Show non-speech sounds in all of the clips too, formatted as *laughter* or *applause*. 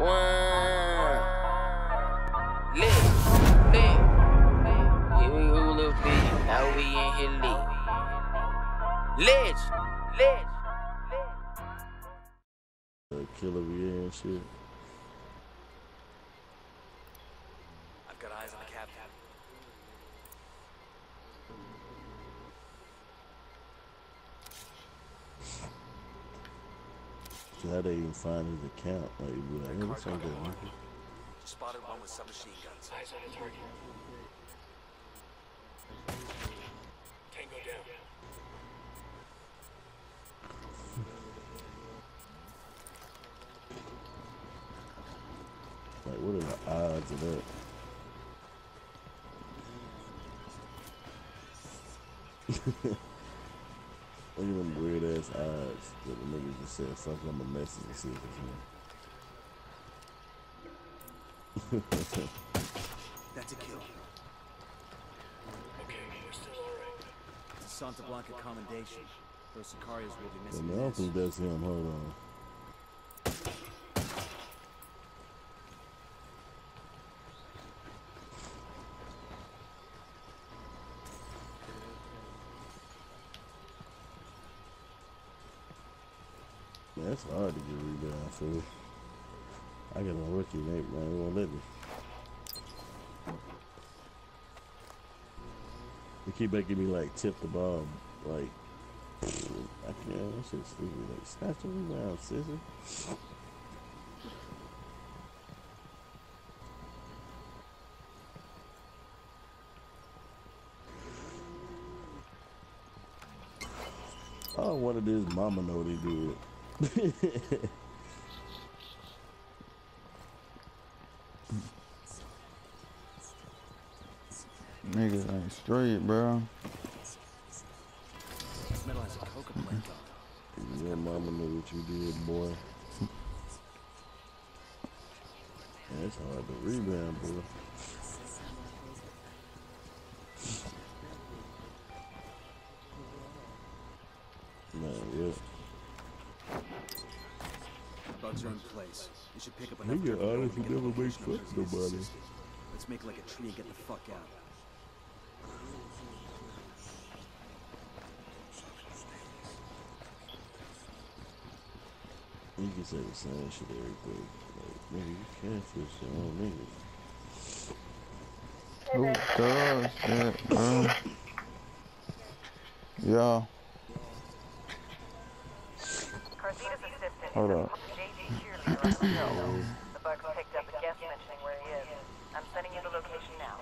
One. Lit. Lit. Here we go, little bitch. Now we in here lit. Lich. Lich. Uh, killer yeah and shit. I've got eyes on the captain. So how they even find his account? Like, you like, hey, this ain't that nigga. Spotted one with submachine guns. Eyes on the target. Tango down. *laughs* Like, what are the odds of that? *laughs* Look at them weird ass odds that the nigga just said, fuck, I'm a message and see if it's him. *laughs* That's a kill. Okay, we're still alright. It's a Santa Blanca commendation. Those Sicarios will be Well, missing man, I don't this. think that's him. Hold on. Man, it's hard to get rebound for. I got a rookie, mate, man. It won't let me. They keep making me like tip the ball, like *sniffs* I can't. That shit's stupid. Like snatch a rebound, sissy. Oh, what it is, Mama know they did. *laughs* Niggas ain't straight, bro. Your mama knew what you did, boy. It's hard to rebound, boy. Bugs are in place. You should pick up He enough get dirt to go honest, and he get the never makes location of fuck nobody. assistant. Let's make like a tree and get the fuck out. You can say the same shit everything. Like, nigga, you can't fish your own niggas. Oh, Who does that, bro? Yeah. Hold up. The picked up a guest mentioning where he is. I'm sending you the location now.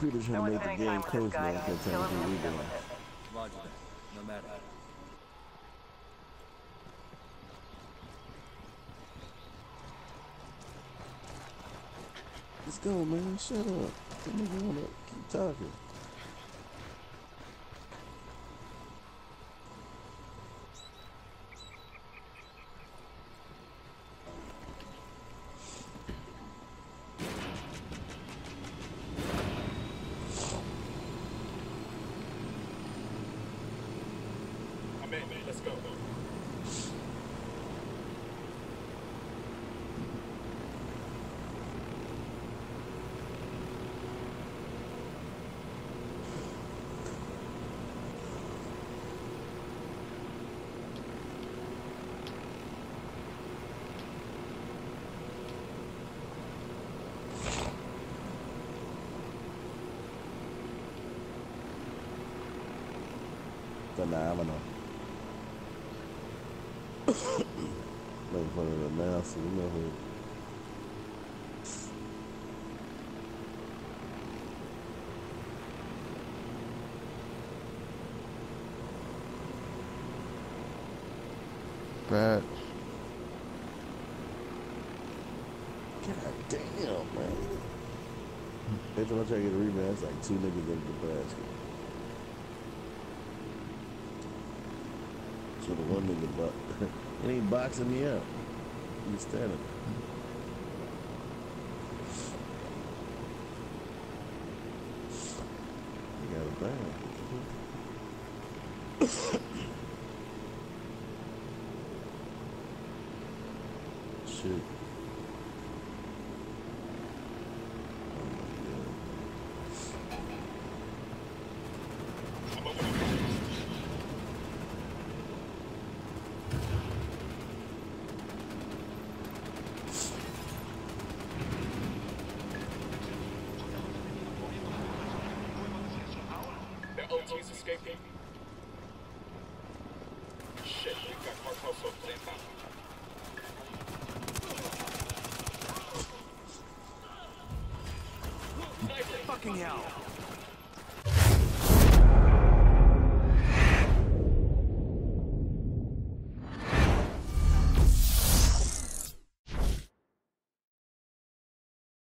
People No trying to make the game close now. Can't tell done rebound. Roger that. No matter. Let's go, man. Shut up. That nigga wanna keep talking. minute. Let's go. Phenomenal. Waiting for the announcer, you know who. Bad. God damn, man. Every time I try to get a rebound, it's like two niggas in the basket. So the one nigga, bo- *laughs* and he boxing me up. He's standing. He got a bag. *coughs* shit. The OT's escaping. Shit, we got cartel soldiers inbound. Fucking hell.